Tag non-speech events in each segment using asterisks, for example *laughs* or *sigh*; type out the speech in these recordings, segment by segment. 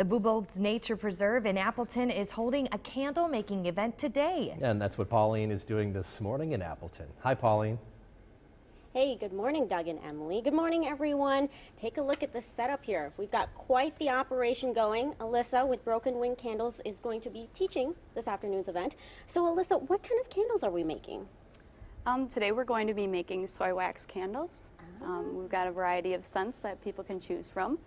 The Bubolz Nature Preserve in Appleton is holding a candle making event today. And that's what Pauline is doing this morning in Appleton. Hi, Pauline. Hey, good morning, Doug and Emily. Good morning, everyone. Take a look at the setup here. We've got quite the operation going. Alyssa with Broken Wing Candles is going to be teaching this afternoon's event. So, Alyssa, what kind of candles are we making? Um, today we're going to be making soy wax candles. Um, we've got a variety of scents that people can choose from.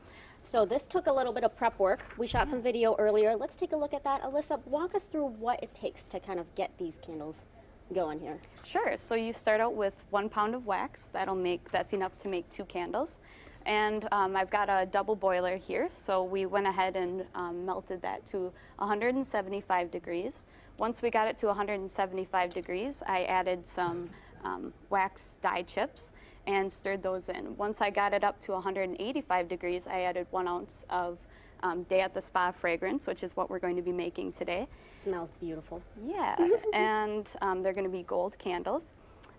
So, this took a little bit of prep work. We shot some video earlier. Let's take a look at that. Alyssa, walk us through what it takes to kind of get these candles going here. Sure. So you start out with one pound of wax. That'll make that's enough to make two candles. And um, I've got a double boiler here, so we went ahead and um, melted that to 175 degrees. Once we got it to 175 degrees, I added some um, wax dye chips and stirred those in. Once I got it up to 185 degrees, I added one ounce of um, Day at the Spa fragrance, which is what we're going to be making today. Smells beautiful. Yeah, *laughs* and um, they're going to be gold candles.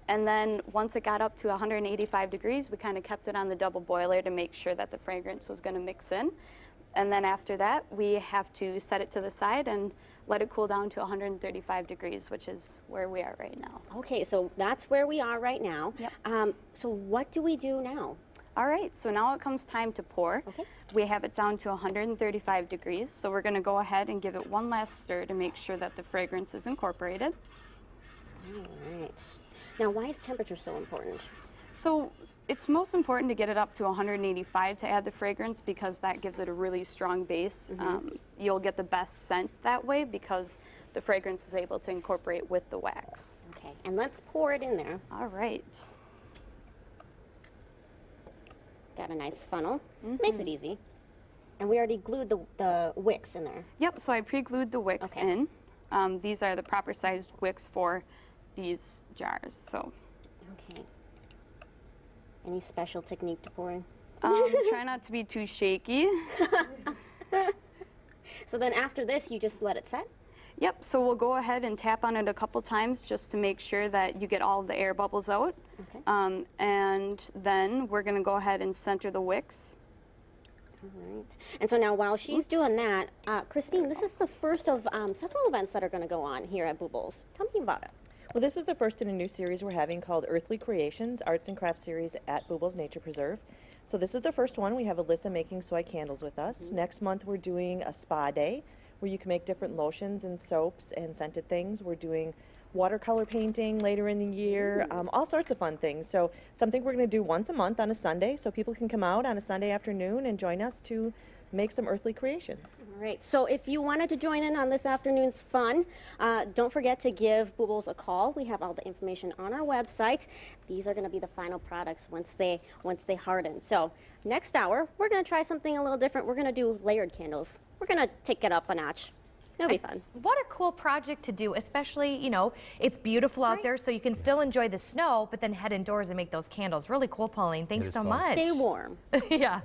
And then once it got up to 185 degrees, we kind of kept it on the double boiler to make sure that the fragrance was going to mix in. And then after that, we have to set it to the side and let it cool down to 135 degrees, which is where we are right now. Okay, so that's where we are right now. Yep. Um, so, what do we do now? All right, so now it comes time to pour. Okay. We have it down to 135 degrees, so we're going to go ahead and give it one last stir to make sure that the fragrance is incorporated. All right. Now, why is temperature so important? So it's most important to get it up to 185 to add the fragrance because that gives it a really strong base. Um, you'll get the best scent that way because the fragrance is able to incorporate with the wax. Okay, and let's pour it in there. All right. Got a nice funnel. Makes it easy. And we already glued the, the wicks in there. Yep, so I pre-glued the wicks Okay. in. Um, these are the proper sized wicks for these jars. So Okay. Any special technique to pour in? um, *laughs* try not to be too shaky. *laughs* So then after this, you just let it set? Yep, so we'll go ahead and tap on it a couple times just to make sure that you get all the air bubbles out. Okay. Um, and then we're going to go ahead and center the wicks. All right. And so now while she's doing that, uh, Christine, this is the first of um, several events that are going to go on here at Bubolz. Tell me about it. Well, this is the first in a new series we're having called Earthly Creations, Arts and Crafts Series at Bubolz Nature Preserve. So this is the first one. We have Alyssa making soy candles with us. Next month we're doing a spa day where you can make different lotions and soaps and scented things. We're doing watercolor painting later in the year, um, all sorts of fun things. So something we're going to do once a month on a Sunday so people can come out on a Sunday afternoon and join us to make some earthly creations. All right. So if you wanted to join in on this afternoon's fun, uh, don't forget to give Bubolz a call. We have all the information on our website. These are going to be the final products once they once they harden. So next hour, we're going to try something a little different. We're going to do layered candles. We're going to take it up a notch. It'll be fun. What a cool project to do, especially, you know, it's beautiful out Right. there, so you can still enjoy the snow, but then head indoors and make those candles. Really cool, Pauline. Thanks so fun. much. Stay warm. *laughs* yeah.